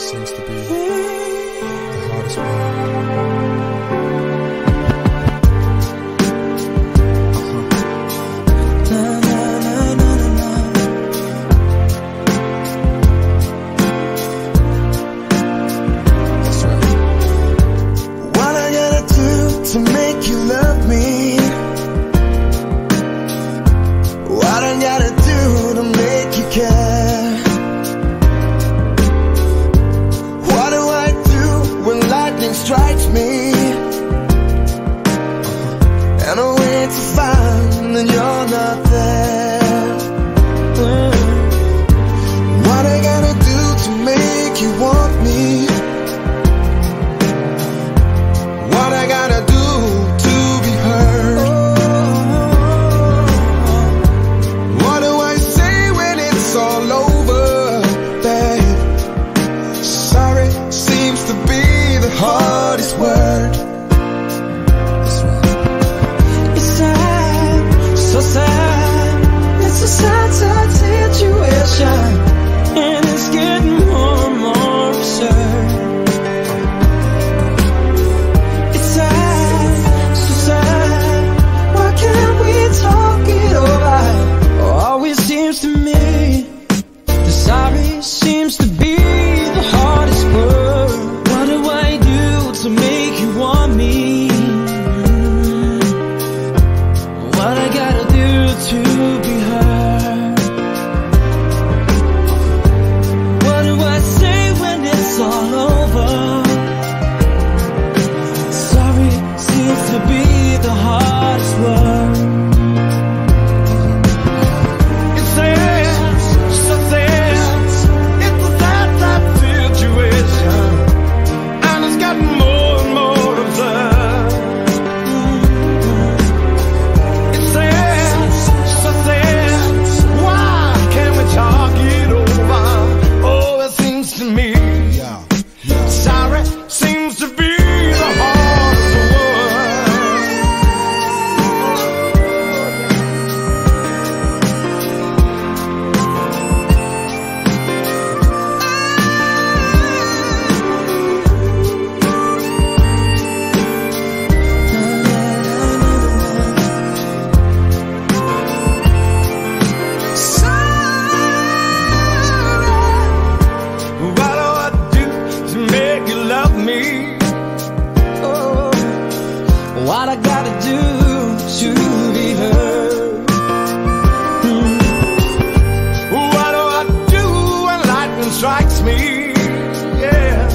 always seems to be the hardest part. to make you love me. strikes me And I wait to find that you're not there. Mm. What I gotta do to make you want me What I gotta do to be heard. What do I say when it's all over, babe Sorry seems to be the hardest it's, sad, so sad. It's a sad situation, and it's getting more and more absurd. It's sad, so sad. Why can't we talk it over? Always seems to me the sorry seems to be. yeah.